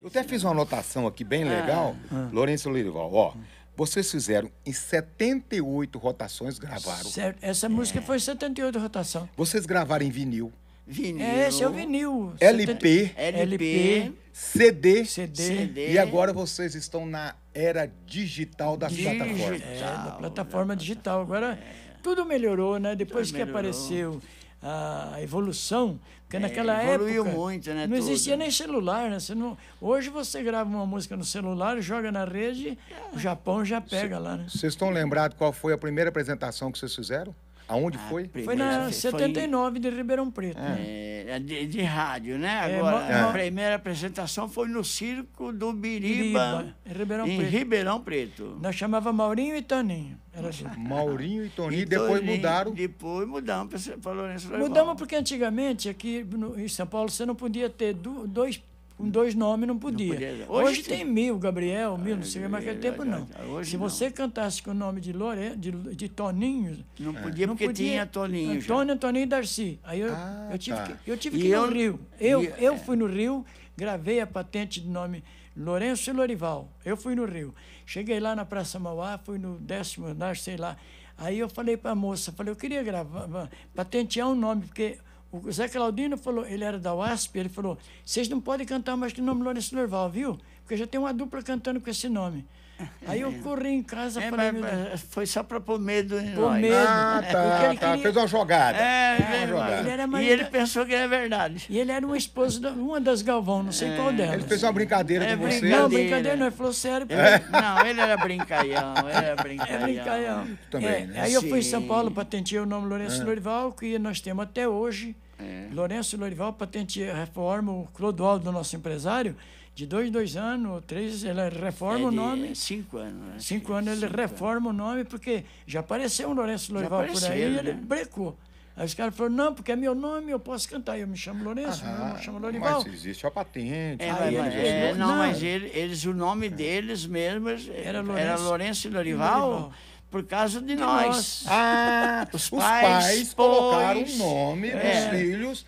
Eu até fiz uma anotação aqui bem legal. Lourenço Lirival, ó. Vocês fizeram em 78 rotações, gravaram. Certo. Essa música foi 78 rotação. Vocês gravaram em vinil, Vinil. É, esse é o vinil. LP, LP, CD, CD. CD. e agora vocês estão na era digital das Digital. plataformas. É, da plataforma digital. Agora, tudo melhorou, né? Depois Tudo que melhorou. apareceu a evolução, porque naquela evoluiu época muito, né, não tudo. existia nem celular, né? Você não, hoje você grava uma música no celular, joga na rede, o Japão já pega lá, né? Vocês estão lembrados qual foi a primeira apresentação que vocês fizeram? Aonde foi? Foi Primeira na vez, foi- 79 de Ribeirão Preto. né? É, de, de rádio, né? É, Agora, ma- a primeira apresentação foi no Circo do Biriba, Biriba, em Ribeirão em Preto. Ribeirão Preto. Nós chamava Maurinho e Toninho. Era assim. Maurinho e Toninho, E depois Toninho, mudaram. Depois mudamos para Lourenço. Mudamos porque antigamente aqui no, em São Paulo você não podia ter du- dois, com dois nomes, não podia. podia. Hoje, Hoje tem mil, Gabriel, mil, não sei, mas naquele tempo não. Hoje Se não. você cantasse com o nome de, Lore, de, de Toninho, Não podia não porque podia. tinha Toninho já. Antônio, Toninho e Darcy. Aí eu, Ah, eu tive tá. que, eu tive E que ir no eu- Rio. Eu, e- eu é. fui no Rio, gravei a patente de nome Lourenço e Lorival. Eu fui no Rio. Cheguei lá na Praça Mauá, fui no décimo andar, sei lá. Aí eu falei para a moça, falei, eu queria gravar, patentear um nome, porque o Zé Claudino falou, ele era da UASP, ele falou, vocês não podem cantar mais que o nome Lourenço Lorival, viu? Porque já tem uma dupla cantando com esse nome. Aí eu corri em casa, É, falei, mas, foi só para pôr medo em Pôr nós. medo. Ah, Porque tá, ele tá. queria- Fez uma jogada. É, Fez uma é, jogada. Ele era e ele pensou que era verdade. E ele era uma esposa, de uma das Galvão, não sei qual delas. Ele fez uma brincadeira É com você. brincadeira. Não, brincadeira não, ele falou sério. Ele- Não, ele era brincalhão, ele era brincalhão. É brincalhão. Também, É, né? Aí eu fui em São. Paulo, patenteei o nome Lourenço Lorival, que nós temos até hoje. É. Lourenço Lorival patenteia, reforma o Clodoaldo, nosso empresário, de dois, dois anos, três, ele reforma É o nome. Cinco anos. né? Cinco anos ele reforma o nome, porque já apareceu um Lourenço Lorival por aí, e ele né? brecou. Aí os caras falaram, não, porque é meu nome, eu posso cantar. Eu me chamo Lourenço, meu nome Ah, chama Lorival. mas existe a patente. É, Aí mas- é, pegou- não, não. mas ele- eles, o nome deles mesmos Era era Lourenço Lourenço, e e Lorival, Lorival. Por causa de, nós. nós. Ah, os Os pais, pais, colocaram o nome dos é. filhos,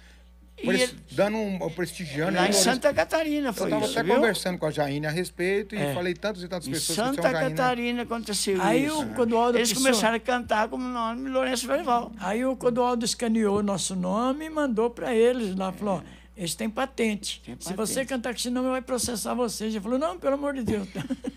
E pres- ele- dando um prestigiando. Lá em? Santa Catarina Eu foi estava isso, até viu? conversando com a Jaine a respeito e É. falei tantas e tantas Em pessoas que Santa tinham Jaine. Catarina aconteceu Aí isso. o Clodoaldo Eles pensou- começaram a cantar como nome Lourenço Lorival. Aí o Clodoaldo escaneou o nosso nome e mandou para eles lá. Falou, eles têm patente. Tem Se patente. você cantar com esse nome, vai processar vocês. Ele falou, não, pelo amor de Deus.